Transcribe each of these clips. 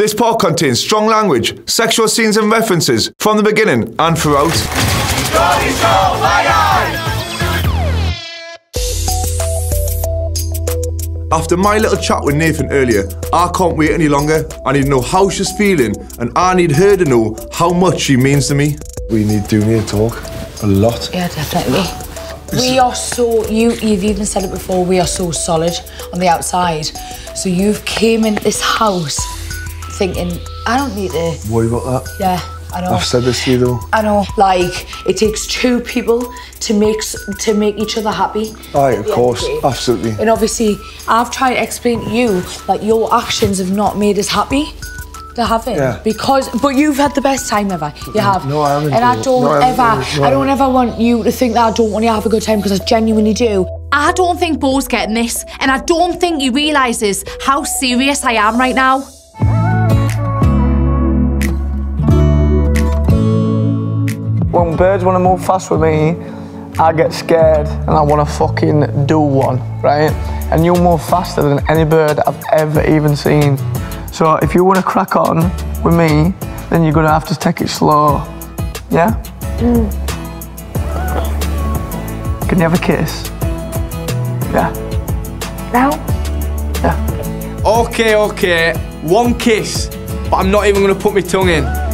This part contains strong language, sexual scenes and references from the beginning and throughout. After my little chat with Nathan earlier, I can't wait any longer. I need to know how she's feeling, and I need her to know how much she means to me. We need do need to talk a lot. Yeah, definitely. We are so you you've even said it before, we are so solid on the outside. So you've came in this house thinking, I don't need to Worry about that. Yeah, I know. I've said this to you though. I know. Like it takes two people to make to make each other happy. Aye, of course, day. absolutely. And obviously, I've tried to explain to you that your actions have not made us happy. They haven't. Yeah. Because, but you've had the best time ever. You mm. have. No, I haven't, And I don't No, I ever, no, I I don't ever want you to think that I don't want you to have a good time because I genuinely do. I don't think Beau's getting this, and I don't think he realises how serious I am right now. When birds want to move fast with me, I get scared and I want to fucking do one, right? And you move faster than any bird I've ever even seen. So if you want to crack on with me, then you're gonna have to take it slow. Yeah? Mm. Can you have a kiss? Yeah. Now? Yeah. Okay, okay, one kiss, but I'm not even gonna put my tongue in.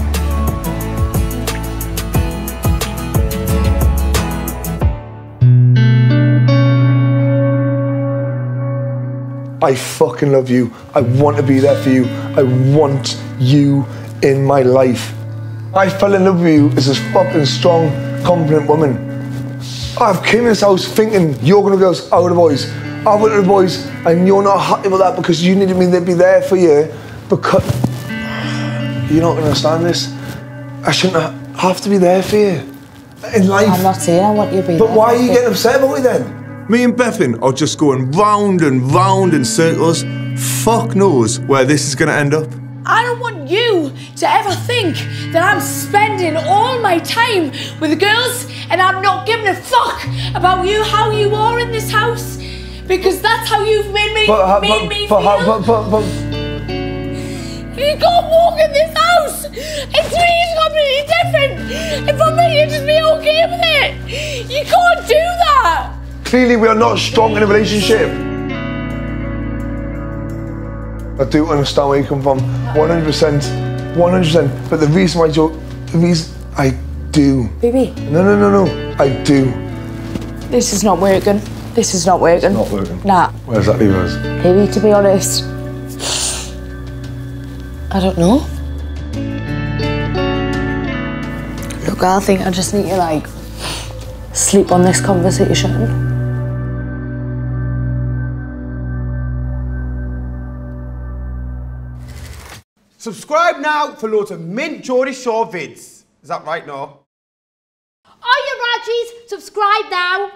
I fucking love you. I want to be there for you. I want you in my life. I fell in love with you as this fucking strong, confident woman. I've came in this house thinking you're gonna go out of the boys. I went to the boys and you're not happy with that because you needed me to be there for you because you're not gonna understand this. I shouldn't have to be there for you in life. I'm not saying I want you to be but why are you getting upset about it then? Me and Bethan are just going round and round in circles. Fuck knows where this is going to end up. I don't want you to ever think that I'm spending all my time with the girls and I'm not giving a fuck about you, how you are in this house. Because that's how you've made me, But, uh, made but, me but, feel. but, but, but, you can't walk in this house. It's really completely different. And for me, you just be okay with it. You can't do that. Clearly, we are not strong in a relationship. I do understand where you come from, 100%, 100%. But the reason why, Joe, the reason I do. Baby, No, no, no, no. I do. this is not working. This is not working. It's Not working. Nah. Where does that leave us? Baby, to be honest, I don't know. Look, I think I just need to like sleep on this conversation. Subscribe now for loads of Mint Geordie Shore vids. Is that right, no? Are you Rajis? Subscribe now.